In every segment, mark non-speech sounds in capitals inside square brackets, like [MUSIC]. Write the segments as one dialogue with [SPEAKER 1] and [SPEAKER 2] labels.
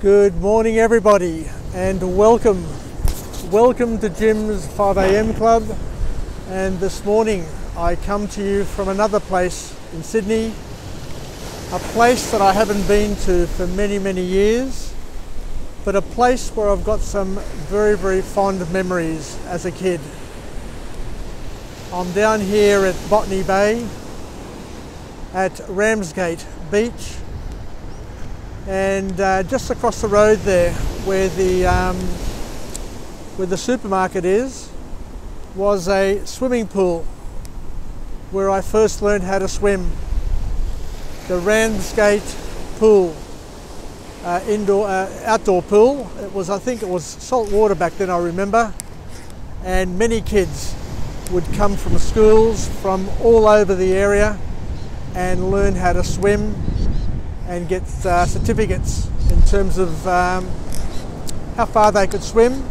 [SPEAKER 1] Good morning, everybody, and welcome. Welcome to Jim's 5am Club. And this morning, I come to you from another place in Sydney, a place that I haven't been to for many, many years, but a place where I've got some very, very fond memories as a kid. I'm down here at Botany Bay at Ramsgate Beach and uh, just across the road there where the um, where the supermarket is was a swimming pool where I first learned how to swim. The Ramsgate pool uh, indoor uh, outdoor pool. It was I think it was salt water back then I remember. And many kids would come from schools from all over the area and learn how to swim and get uh, certificates in terms of um, how far they could swim.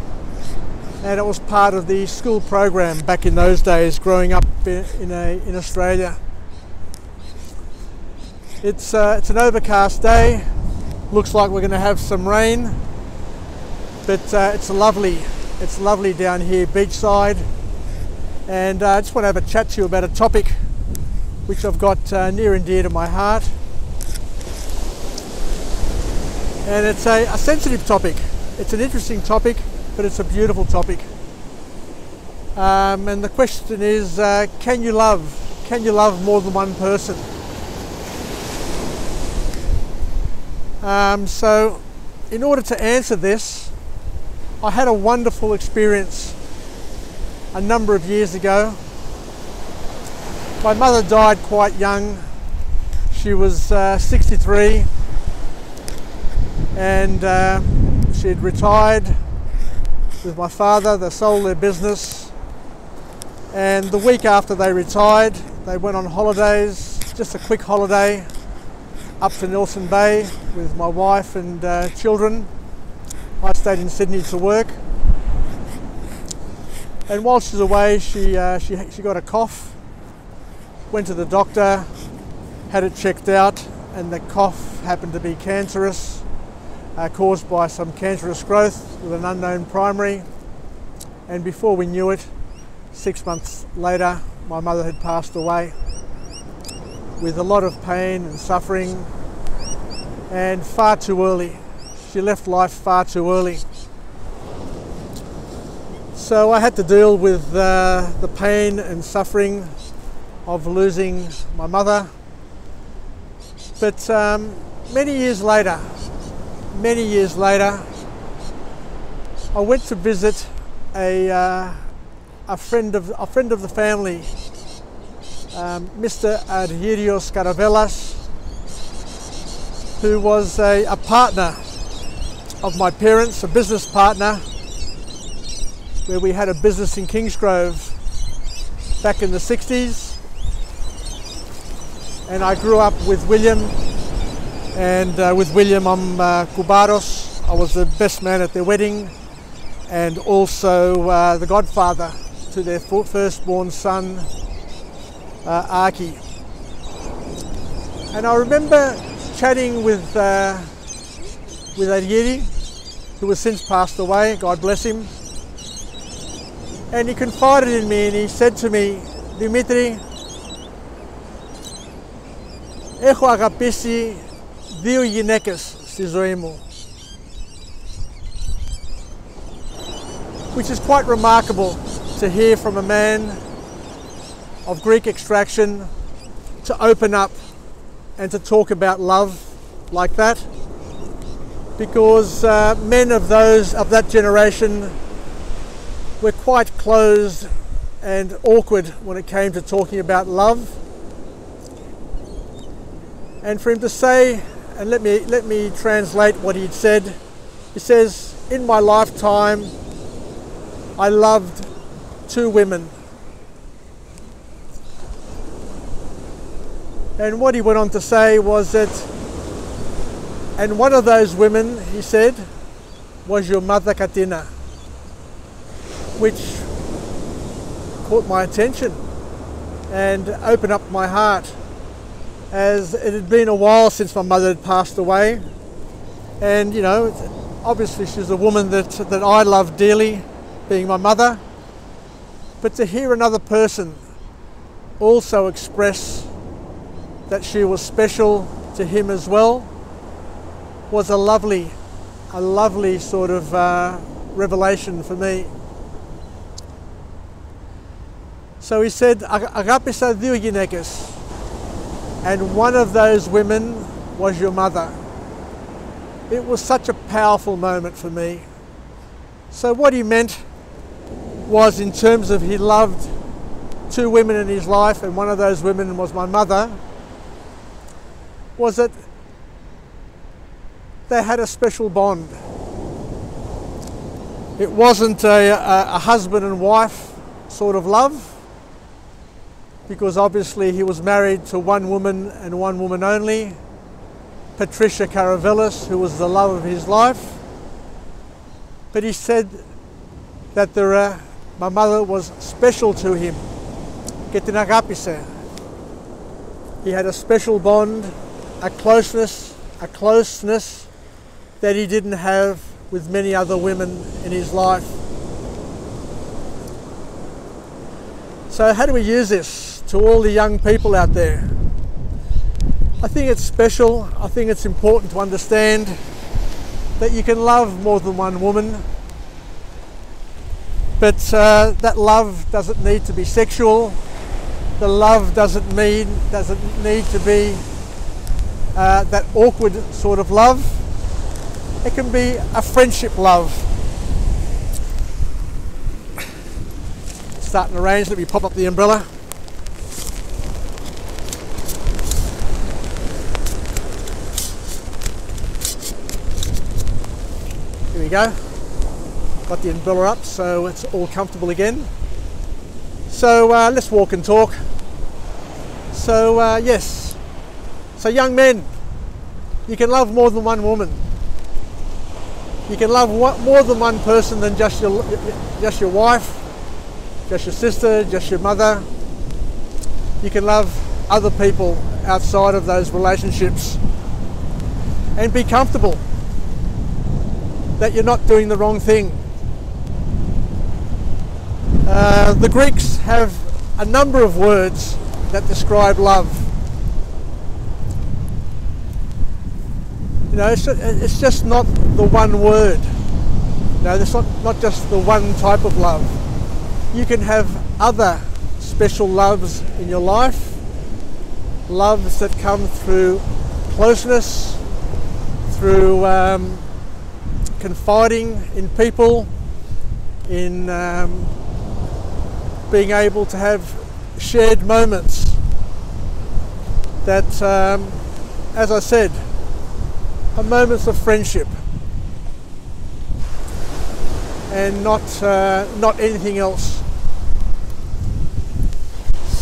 [SPEAKER 1] And it was part of the school program back in those days, growing up in, in, a, in Australia. It's, uh, it's an overcast day. Looks like we're going to have some rain, but uh, it's lovely. It's lovely down here beachside. And uh, I just want to have a chat to you about a topic which I've got uh, near and dear to my heart and it's a, a, sensitive topic. It's an interesting topic, but it's a beautiful topic. Um, and the question is, uh, can you love? Can you love more than one person? Um, so, in order to answer this, I had a wonderful experience a number of years ago. My mother died quite young. She was uh, 63 and uh, she'd retired with my father. They sold their business, and the week after they retired, they went on holidays, just a quick holiday, up to Nelson Bay with my wife and uh, children. I stayed in Sydney to work. And while she was away, she, uh, she, she got a cough, went to the doctor, had it checked out, and the cough happened to be cancerous uh, caused by some cancerous growth with an unknown primary. And before we knew it, six months later, my mother had passed away with a lot of pain and suffering and far too early. She left life far too early. So I had to deal with uh, the pain and suffering of losing my mother. But um, many years later, many years later, I went to visit a, uh, a, friend, of, a friend of the family, um, Mr. Adhirios Karavelas, who was a, a partner of my parents, a business partner, where we had a business in Kingsgrove back in the 60s. And I grew up with William and uh, with William, I'm uh, Kubaros. I was the best man at their wedding and also uh, the godfather to their firstborn son, uh, Aki. And I remember chatting with, uh, with Adhiri, who has since passed away, God bless him. And he confided in me and he said to me, Dimitri, έχω αγαπήσει δύο γυναίκες στη ζωή μου. Which is quite remarkable to hear from a man of Greek extraction to open up and to talk about love like that because uh, men of those of that generation were quite closed and awkward when it came to talking about love and for him to say and let me let me translate what he'd said. He says, "In my lifetime, I loved two women." And what he went on to say was that, and one of those women, he said, was your mother Katina, which caught my attention and opened up my heart as it had been a while since my mother had passed away. And you know, obviously she's a woman that, that I love dearly, being my mother. But to hear another person also express that she was special to him as well was a lovely, a lovely sort of uh, revelation for me. So he said, Agape sa and one of those women was your mother. It was such a powerful moment for me. So what he meant was in terms of he loved two women in his life and one of those women was my mother, was that they had a special bond. It wasn't a, a, a husband and wife sort of love because obviously he was married to one woman and one woman only, Patricia Caravellis, who was the love of his life. But he said that there, uh, my mother was special to him. He had a special bond, a closeness, a closeness that he didn't have with many other women in his life. So, how do we use this? To all the young people out there. I think it's special. I think it's important to understand that you can love more than one woman, but uh, that love doesn't need to be sexual. The love doesn't mean doesn't need to be uh, that awkward sort of love. It can be a friendship love. starting to rain, let me pop up the umbrella. We go. Got the umbrella up so it's all comfortable again. So uh, let's walk and talk. So uh, yes, so young men, you can love more than one woman. You can love more than one person than just your, just your wife, just your sister, just your mother. You can love other people outside of those relationships and be comfortable that you're not doing the wrong thing. Uh, the Greeks have a number of words that describe love. You know, it's, it's just not the one word. No, it's not, not just the one type of love. You can have other special loves in your life, loves that come through closeness, through um, confiding in people, in um, being able to have shared moments that, um, as I said, are moments of friendship and not uh, not anything else.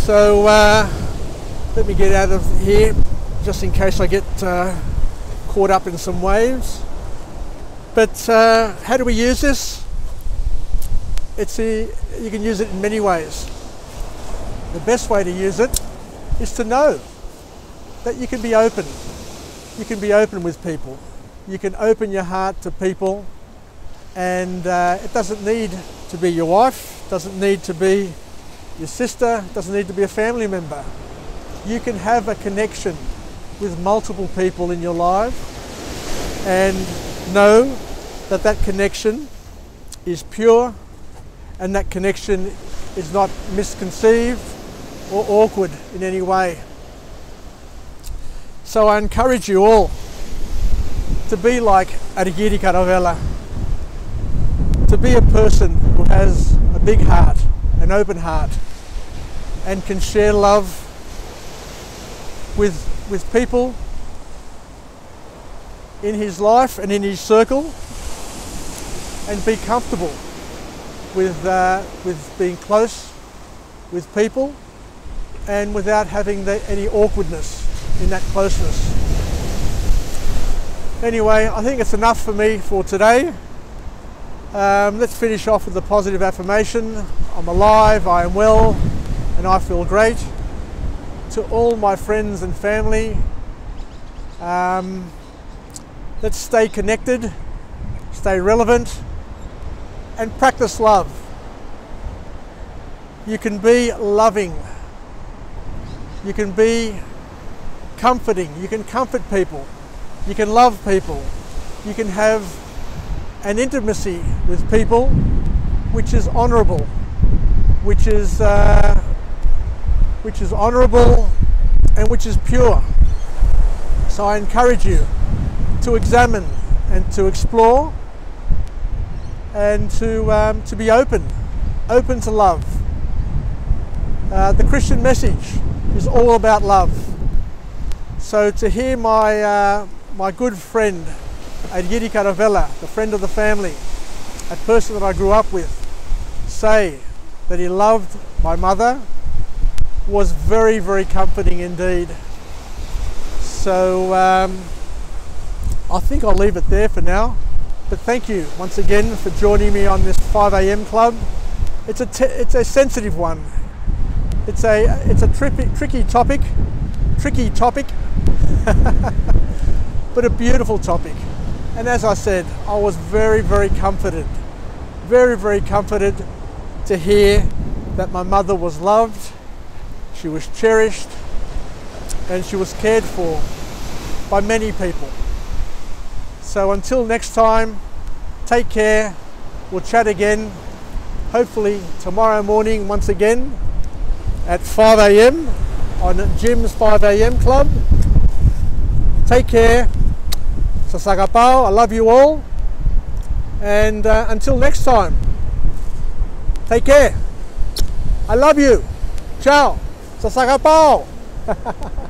[SPEAKER 1] So uh, let me get out of here just in case I get uh, caught up in some waves. But uh, how do we use this? It's a, you can use it in many ways. The best way to use it is to know that you can be open. You can be open with people. You can open your heart to people and uh, it doesn't need to be your wife, doesn't need to be your sister, doesn't need to be a family member. You can have a connection with multiple people in your life and know that that connection is pure and that connection is not misconceived or awkward in any way. So I encourage you all to be like Arigiri Caravella, to be a person who has a big heart, an open heart, and can share love with, with people in his life and in his circle and be comfortable with, uh, with being close with people and without having the, any awkwardness in that closeness. Anyway, I think it's enough for me for today. Um, let's finish off with a positive affirmation. I'm alive, I am well, and I feel great. To all my friends and family, um, Let's stay connected, stay relevant, and practice love. You can be loving. You can be comforting. You can comfort people. You can love people. You can have an intimacy with people which is honourable, which is uh, which is honourable and which is pure. So I encourage you to examine and to explore and to, um, to be open, open to love. Uh, the Christian message is all about love. So to hear my, uh, my good friend, Adgiri Caravella, the friend of the family, a person that I grew up with, say that he loved my mother was very, very comforting indeed. So um, I think I'll leave it there for now. But thank you once again for joining me on this 5 a.m. club. It's a, it's a sensitive one. It's a, it's a tricky, tricky topic, tricky topic, [LAUGHS] but a beautiful topic. And as I said, I was very, very comforted, very, very comforted to hear that my mother was loved, she was cherished, and she was cared for by many people. So until next time, take care. We'll chat again, hopefully tomorrow morning once again at 5 a.m. on Jim's 5 a.m. Club. Take care. Sasagapao, I love you all. And uh, until next time, take care. I love you. Ciao. Sasagapao. [LAUGHS]